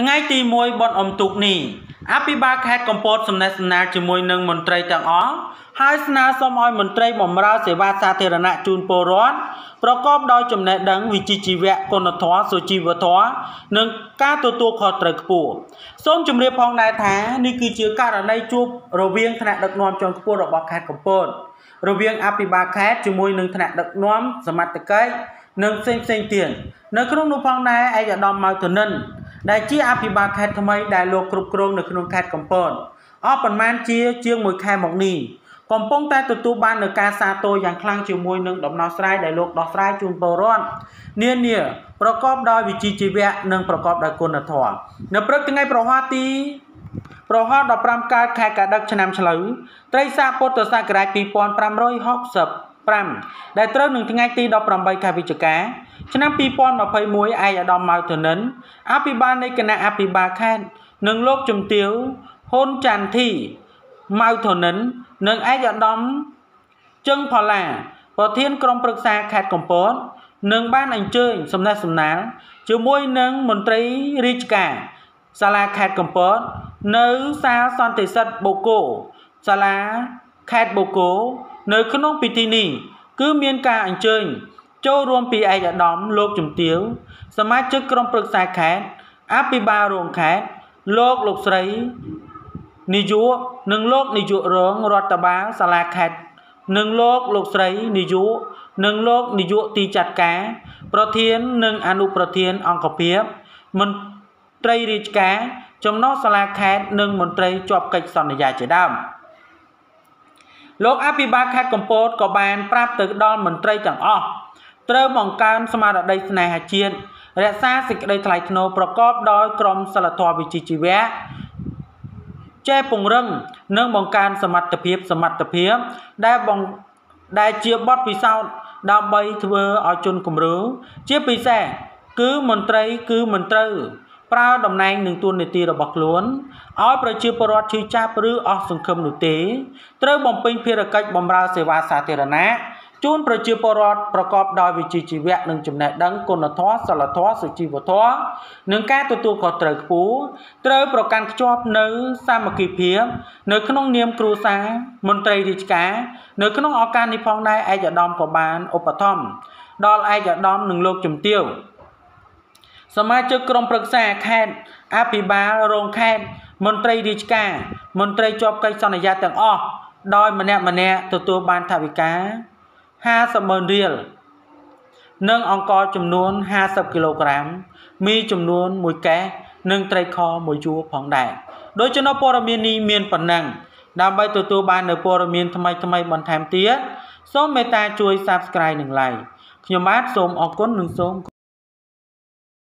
ថ្ងៃទី1បុណ្យអុំទូកនេះអភិបាលខេត្តកំពតសំណេះសំណាលជាមួយនឹងមន្ត្រីទាំងអស់ហើយស្នើសុំឲ្យមន្ត្រីបម្រើសេវាសាធារណៈជូនពលរដ្ឋប្រកបដោយចំណេះដឹងវិជ្ជាជីវៈគុណធម៌សុជីវធម៌និងការទទួលខុសត្រូវខ្ពស់សូមជម្រាបផងដែរថានេះគឺជាករណីជួបរវាងថ្នាក់ដឹកនាំជាន់ខ្ពស់របស់ខេត្តកំពតរវាងអភិបាលខេត្តជាមួយនឹងថ្នាក់ដឹកនាំសមត្ថកិច្ចនិងផ្សេងផ្សេងទៀតនៅក្នុងនោះផងដែរឯកឧត្តមម៉ៅធនិន ដែលជាអភិបាលខេត្តថ្មីដែលលោកគ្រប់គ្រងនៅក្នុងខេត្តកំពតអស់ប្រមាណជាជាង1ខែមកនេះកំពុងតែទទួលបាននូវការសាទរយ៉ាងខ្លាំងជាមួយនឹងដំណោះស្រាយដែលលោកដោះស្រាយជូនពលរដ្ឋនានាប្រកបដោយវិជ្ជាជីវៈនិងប្រកបដោយគុណធម៌នៅព្រឹកថ្ងៃប្រហ័សទីប្រហ័ស15កើតខែកដឹកឆ្នាំឆ្លូវត្រីស័កពុទ្ធសករាជ2560 5ដែលត្រូវនឹងថ្ងៃទី18ខែវិច្ឆិកាឆ្នាំ2021ឯកឧត្តមម៉ៅធនិនអភិបាលនៃគណៈអភិបាលខេត្តនិងលោកជំទាវហ៊ុនច័ន្ទធីម៉ៅធនិន និងឯកឧត្តមជឹងផល្លាប្រធានក្រុមប្រឹក្សាខេត្តកំពតនឹងបានអញ្ជើញសំណេះសំណាលជាមួយនឹងមន្ត្រីរាជការសាលាខេត្តកំពត នៅសាលសន្តិសិទ្ធបូកូសាលាខេត្តបូកូ នៅក្នុងពិធីនេះគឺមានការអញ្ជើញ ចូលរួមពីឯកឧត្តមលោកជំទាវសមាជិកក្រុមប្រឹក្សាខេត្តអភិបាលរងខេត្តលោកលោកស្រីនាយកនិងលោកនាយករងរដ្ឋបាលសាលាខេត្តនិងលោកលោកស្រីនាយកនិងលោកនាយកទីចាត់ការ ប្រធាននិងអនុប្រធានអង្គភិបមន្ត្រីរាជការចំណុះសាលាខេត្តនិងមន្ត្រីជាប់កិច្ចសន្យាជាដើម។ លោកអភិបាលខេត្តកំពតក៏បានប្រាប់ទៅដល់មន្ត្រីទាំងអស់ត្រូវបង្កើនស្មារតីស្នេហាជាតិរក្សាសេចក្តីថ្លៃថ្នូរប្រកបដោយក្រមសីលធម៌វិជ្ជាជីវៈចេះពង្រឹងនិងបង្កើនសមត្ថភាពសមត្ថភាពដែលបង្ដែលជាបទពិសោធន៍ដើម្បីធ្វើឲ្យជនគំរូជាពិសេសគឺមន្ត្រីគឺមិនត្រូវ ប្រើតំណែងនិងទួនាទីរបស់ខ្លួនឲ្យប្រជាពលរដ្ឋឈឺចាប់ឬអស់សង្ឃឹមនោះទេត្រូវបំពេញភារកិច្ចបម្រើសេវាសាធារណៈជូនប្រជាពលរដ្ឋប្រកបដោយវិជ្ជាជីវៈនិងចំណេះដឹងគុណធម៌សិលធម៌សុជីវធម៌និងការទទួលខុសត្រូវខ្ពស់ត្រូវប្រកាន់ខ្ជាប់នៅសាមគ្គីភាពនៅក្នុងនាមគ្រួសារមន្ត្រីរាជការនៅក្នុងឱកាសនេះផងដែរឯកឧត្តមក៏បានឧបត្ថម្ភដល់ឯកឧត្តមនិងលោកជំទាវ សមាជិកក្រុមប្រឹក្សាខេត្តអភិបាលរងខេត្តមន្ត្រីរាជការមន្ត្រីជាប់កិច្ចសន្យាទាំងអស់ដោយម្នាក់ម្នាក់ទទួលបានថវិកា50ម៉ឺនរៀលនិងអង្ករចំនួន50គីឡូក្រាមមីចំនួន1កេសនិងត្រីខមួយយួរផងដែរដោយចំណុចព័ត៌មាននេះមានប៉ុណ្ណឹងដើម្បីទទួលបាននូវព័ត៌មានថ្មីថ្មីបន្ថែមទៀតសូមមេត្តាជួយ Subscribe និង Like ខ្ញុំបាទសូមអរគុណនិងសូម